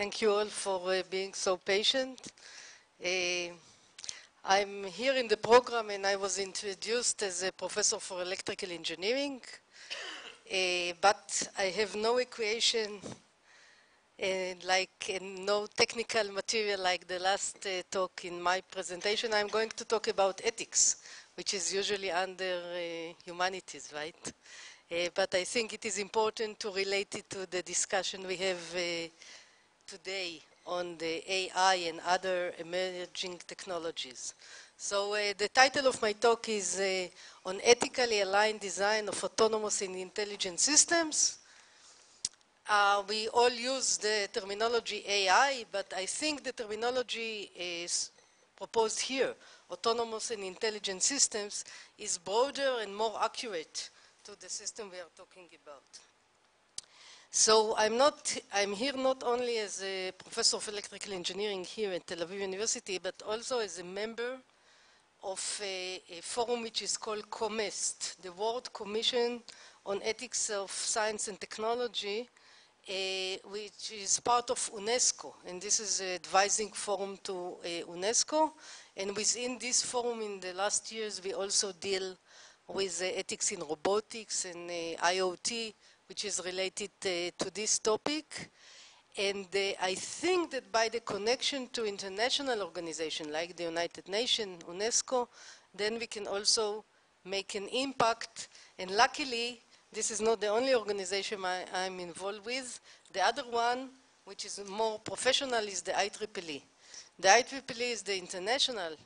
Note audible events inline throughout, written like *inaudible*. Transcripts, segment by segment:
Thank you all for uh, being so patient. Uh, I'm here in the program and I was introduced as a professor for electrical engineering, uh, but I have no equation and like no technical material like the last uh, talk in my presentation. I'm going to talk about ethics, which is usually under uh, humanities, right? Uh, but I think it is important to relate it to the discussion we have today on the AI and other emerging technologies. So uh, the title of my talk is uh, on ethically aligned design of autonomous and intelligent systems. Uh, we all use the terminology AI, but I think the terminology is proposed here, autonomous and intelligent systems, is broader and more accurate to the system we are talking about. So I'm not, I'm here not only as a professor of electrical engineering here at Tel Aviv University, but also as a member of a, a forum which is called COMEST, the World Commission on Ethics of Science and Technology, uh, which is part of UNESCO, and this is an advising forum to uh, UNESCO. And within this forum in the last years, we also deal with uh, ethics in robotics and IoT, which is related uh, to this topic. And uh, I think that by the connection to international organizations like the United Nations, UNESCO, then we can also make an impact. And luckily, this is not the only organization I, am involved with. The other one, which is more professional, is the IEEE. The IEEE is the International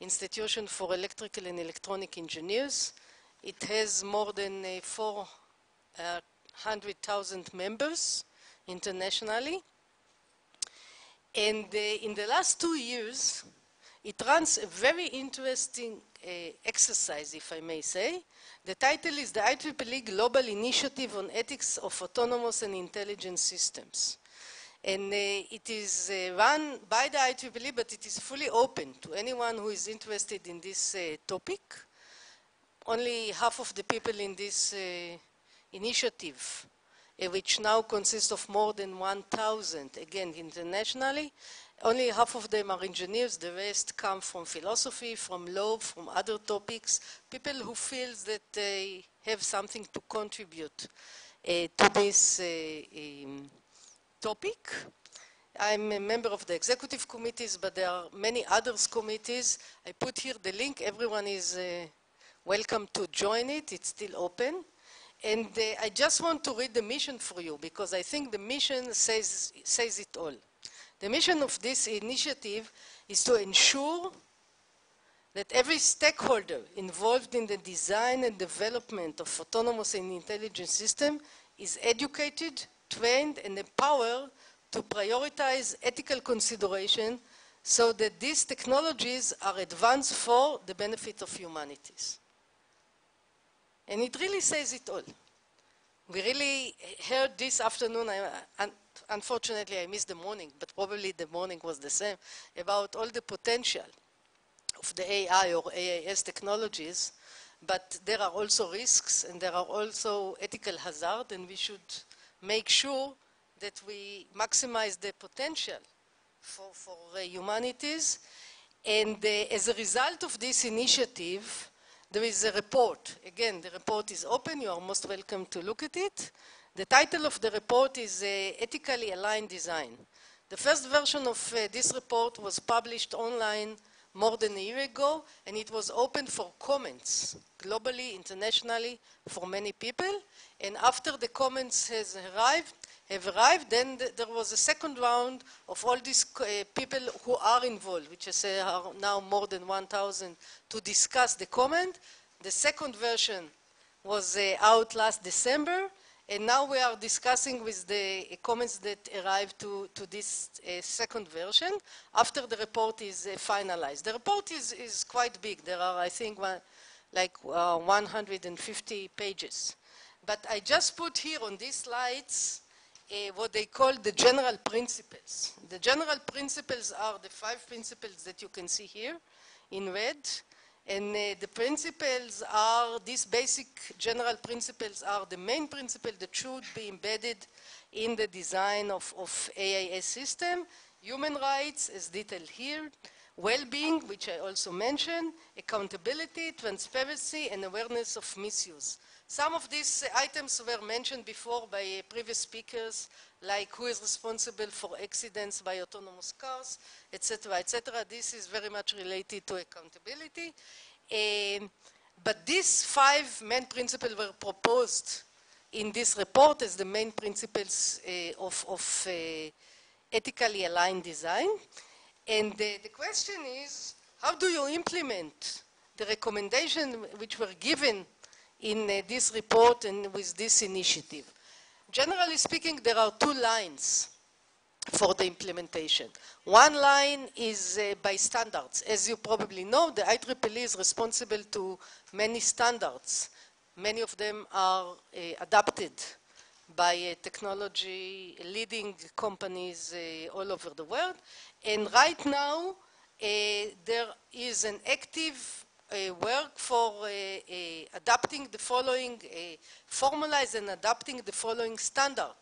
Institution for Electrical and Electronic Engineers. It has more than uh, four uh, 100,000 members internationally. And uh, in the last two years, it runs a very interesting uh, exercise, if I may say. The title is the IEEE Global Initiative on Ethics of Autonomous and Intelligent Systems. And uh, it is uh, run by the IEEE, but it is fully open to anyone who is interested in this uh, topic. Only half of the people in this uh, initiative, uh, which now consists of more than 1,000, again, internationally. Only half of them are engineers, the rest come from philosophy, from law, from other topics, people who feel that they have something to contribute uh, to this uh, um, topic. I'm a member of the executive committees, but there are many others committees. I put here the link. Everyone is uh, welcome to join it. It's still open. And uh, I just want to read the mission for you because I think the mission says, says it all. The mission of this initiative is to ensure that every stakeholder involved in the design and development of autonomous and intelligent system is educated, trained, and empowered to prioritize ethical consideration so that these technologies are advanced for the benefit of humanities. And it really says it all. We really heard this afternoon, I, unfortunately I missed the morning, but probably the morning was the same, about all the potential of the AI or AIS technologies, but there are also risks and there are also ethical hazards and we should make sure that we maximize the potential for, for uh, humanities. And uh, as a result of this initiative, there is a report. Again, the report is open. You are most welcome to look at it. The title of the report is uh, Ethically Aligned Design. The first version of uh, this report was published online more than a year ago, and it was open for comments globally, internationally, for many people. And after the comments has arrived, have arrived, then th there was a second round of all these uh, people who are involved, which I say are now more than 1,000, to discuss the comment. The second version was uh, out last December, and now we are discussing with the uh, comments that arrived to, to this uh, second version after the report is uh, finalized. The report is, is quite big. There are, I think, one, like uh, 150 pages. But I just put here on these slides uh, what they call the general principles. The general principles are the five principles that you can see here in red. And uh, the principles are, these basic general principles are the main principle that should be embedded in the design of, of AIS system. Human rights, as detailed here, well-being, which I also mentioned, accountability, transparency, and awareness of misuse. Some of these items were mentioned before by previous speakers, like who is responsible for accidents by autonomous cars, etc., etc. This is very much related to accountability. Um, but these five main principles were proposed in this report as the main principles uh, of, of uh, ethically aligned design. And the, the question is, how do you implement the recommendations which were given in uh, this report and with this initiative? Generally speaking, there are two lines for the implementation. One line is uh, by standards. As you probably know, the IEEE is responsible to many standards. Many of them are uh, adopted by uh, technology leading companies uh, all over the world. And right now, uh, there is an active work for adapting the following, formalize and adapting the following standard.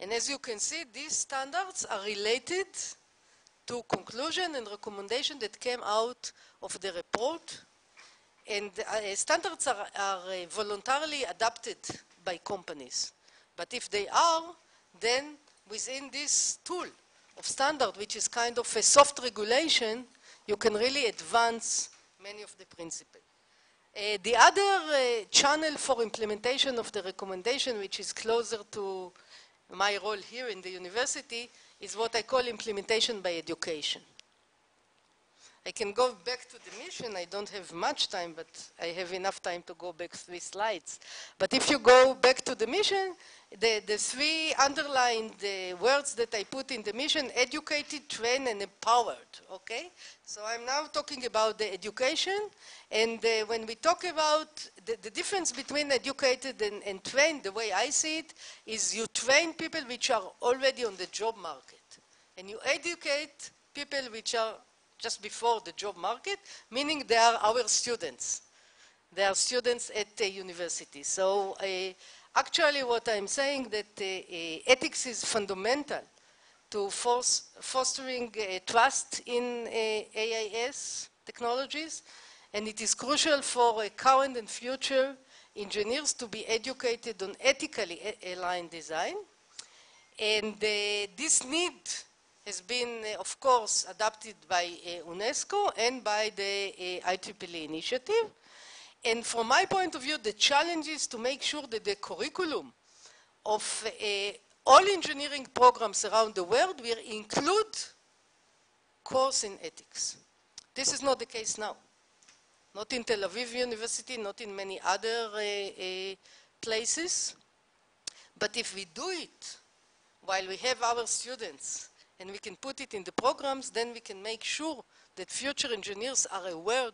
And as you can see, these standards are related to conclusion and recommendation that came out of the report. And uh, standards are, are uh, voluntarily adopted by companies. But if they are, then within this tool of standard, which is kind of a soft regulation, you can really advance many of the principles. Uh, the other uh, channel for implementation of the recommendation, which is closer to my role here in the university, is what I call implementation by education. I can go back to the mission. I don't have much time, but I have enough time to go back three slides. But if you go back to the mission, the, the three underlined words that I put in the mission, educated, trained, and empowered, okay? So I'm now talking about the education, and uh, when we talk about the, the difference between educated and, and trained, the way I see it, is you train people which are already on the job market, and you educate people which are just before the job market, meaning they are our students. They are students at the university. So uh, actually what I'm saying that uh, uh ethics is fundamental to fostering uh, trust in uh, AIS technologies, and it is crucial for current and future engineers to be educated on ethically aligned design. And this need has been, uh, of course, adopted by uh, UNESCO and by the uh, IEEE initiative. And from my point of view, the challenge is to make sure that the curriculum of all engineering programs around the world will include course in ethics. This is not the case now. Not in Tel Aviv University, not in many other uh, uh, places. But if we do it while we have our students and we can put it in the programs, then we can make sure that future engineers are aware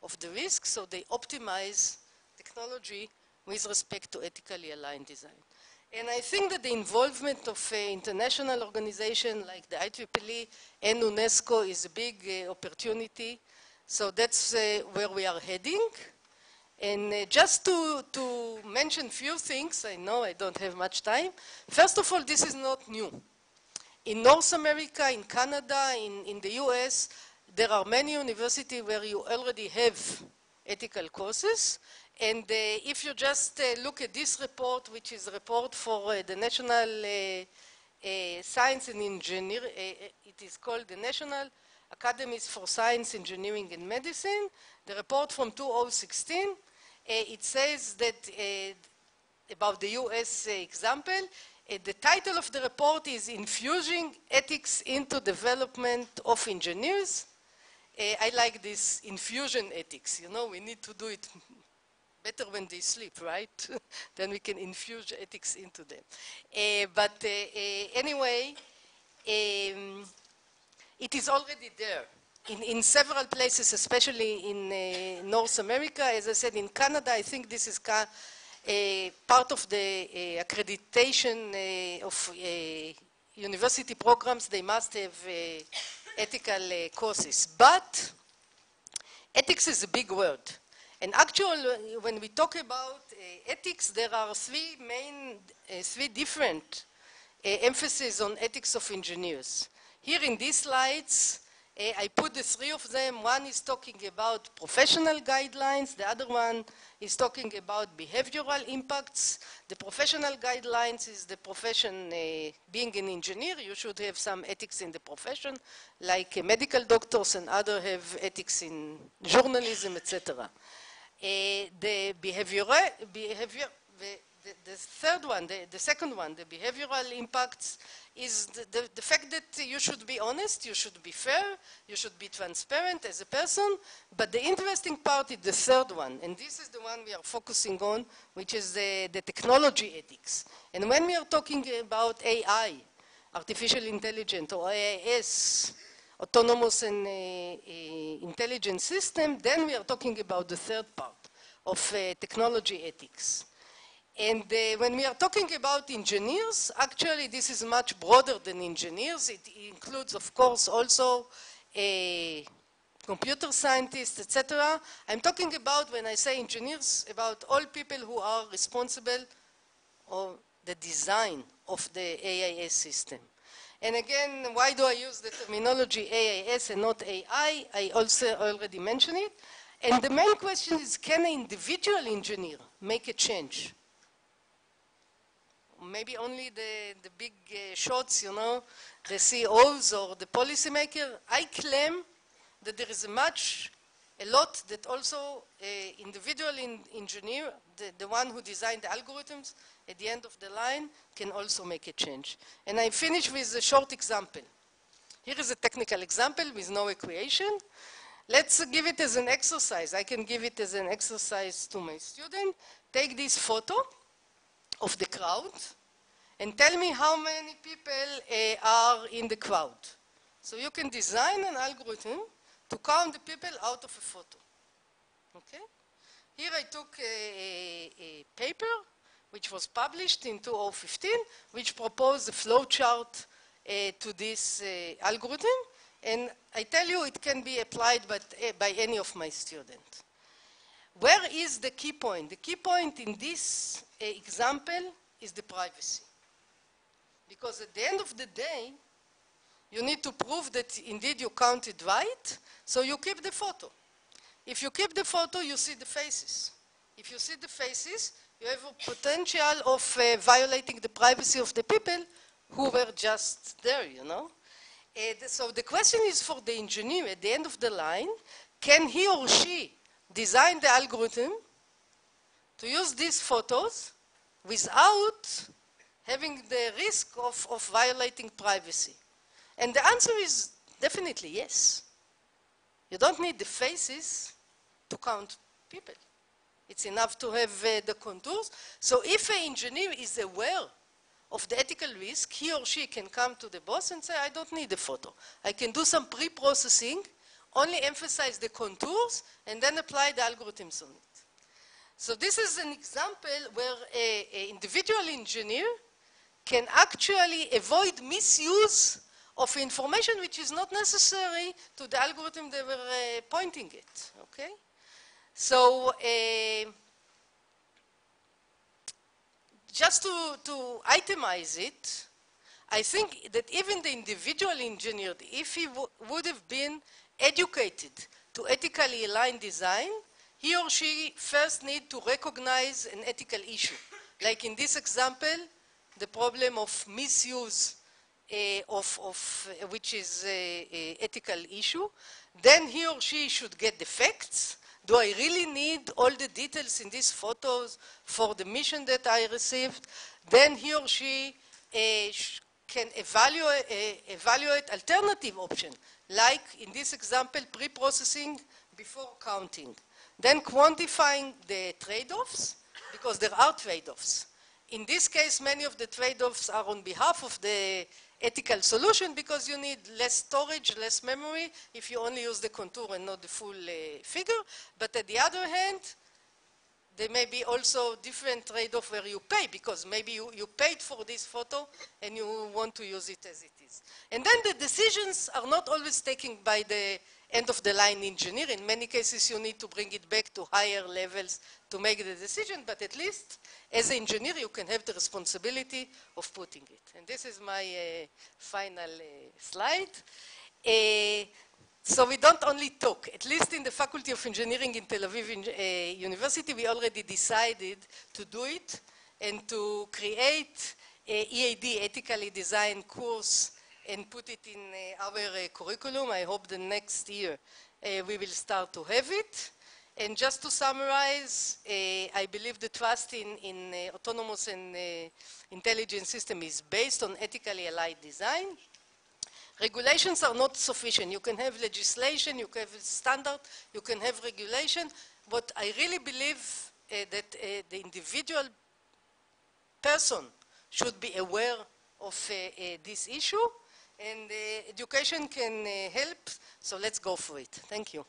of the risk so they optimize technology with respect to ethically aligned design. And I think that the involvement of an international organization like the IEEE and UNESCO is a big uh, opportunity. So that's uh, where we are heading. And uh, just to, to mention a few things, I know I don't have much time. First of all, this is not new. In North America, in Canada, in, in the US, there are many universities where you already have ethical courses. And uh, if you just uh, look at this report, which is a report for uh, the National uh, uh, Science and Engineering, uh, it is called the National Academies for Science, Engineering and Medicine, the report from 2016, it says that about the US example, the title of the report is Infusing Ethics into Development of Engineers. Uh, I like this infusion ethics. You know, we need to do it better when they sleep, right? *laughs* then we can infuse ethics into them. Uh, but uh, anyway, um, it is already there. In, in, several places, especially in North America, as I said, in Canada, I think this is part of the accreditation of university programs, they must have ethical courses. But ethics is a big word. And actually, when we talk about uh, ethics, there are three main, uh, three different emphasis on ethics of engineers. Here in these slides, uh, I put the three of them. One is talking about professional guidelines. The other one is talking about behavioral impacts. The professional guidelines is the profession, uh, being an engineer, you should have some ethics in the profession, like uh, medical doctors and other have ethics in journalism, etc. Uh, the behavior, the, third one, the, the second one, the behavioral impacts, is the, the, the, fact that you should be honest, you should be fair, you should be transparent as a person, but the interesting part is the third one, and this is the one we are focusing on, which is the, the technology ethics. And when we are talking about AI, artificial intelligence, or AIS, autonomous and uh, uh, intelligent system, then we are talking about the third part of uh, technology ethics. And uh, when we are talking about engineers, actually this is much broader than engineers. It includes, of course, also a computer scientists, etc. I'm talking about, when I say engineers, about all people who are responsible for the design of the AIS system. And again, why do I use the terminology AIS and not AI? I also already mentioned it. And the main question is, can an individual engineer make a change? Maybe only the, the big uh, shots, you know, the CEOs or the policymaker. I claim that there is a much, a lot that also uh, individual in, engineer, the, the one who designed the algorithms, at the end of the line, can also make a change. And I finish with a short example. Here is a technical example with no equation. Let's give it as an exercise. I can give it as an exercise to my student. Take this photo of the crowd and tell me how many people uh, are in the crowd. So you can design an algorithm to count the people out of a photo. Okay? Here I took a, a, a paper which was published in 2015, which proposed a flowchart uh, to this uh, algorithm. And I tell you it can be applied by, uh, by any of my students. Where is the key point? The key point in this example is the privacy. Because at the end of the day, you need to prove that indeed you counted right, so you keep the photo. If you keep the photo, you see the faces. If you see the faces, you have a potential of uh, violating the privacy of the people who were just there, you know. And so the question is for the engineer at the end of the line, can he or she design the algorithm to use these photos without having the risk of, of violating privacy? And the answer is definitely yes. You don't need the faces to count people. It's enough to have uh, the contours. So if an engineer is aware of the ethical risk, he or she can come to the boss and say, I don't need the photo. I can do some pre-processing, only emphasize the contours, and then apply the algorithms on it. So this is an example where an individual engineer can actually avoid misuse of information which is not necessary to the algorithm they were uh, pointing it, okay? So, uh, just to, to itemize it, I think that even the individual engineer, if he would have been educated to ethically aligned design, he or she first need to recognize an ethical issue. Like in this example, the problem of misuse uh, of, of uh, which is a, ethical issue. Then he or she should get the facts. Do I really need all the details in these photos for the mission that I received? Then he or she uh, can evaluate, evaluate alternative option, like in this example, pre-processing before counting. Then quantifying the trade-offs, because there are trade-offs. In this case, many of the trade-offs are on behalf of the ethical solution because you need less storage, less memory if you only use the contour and not the full uh, figure. But at the other hand, there may be also different trade-off where you pay because maybe you, you paid for this photo and you want to use it as it is. And then the decisions are not always taken by the end of the line engineer. In many cases, you need to bring it back to higher levels to make the decision, but at least as an engineer, you can have the responsibility of putting it. And this is my uh, final uh, slide. Uh, so we don't only talk, at least in the Faculty of Engineering in Tel Aviv uh, University, we already decided to do it and to create a EAD, ethically designed course and put it in uh, our uh, curriculum. I hope the next year uh, we will start to have it. And just to summarize, I believe the trust in, in autonomous and intelligent system is based on ethically aligned design. Regulations are not sufficient. You can have legislation, you can have standard, you can have regulation, but I really believe uh, that uh, the individual person should be aware of uh, this issue and uh, education can uh, help, so let's go for it. Thank you.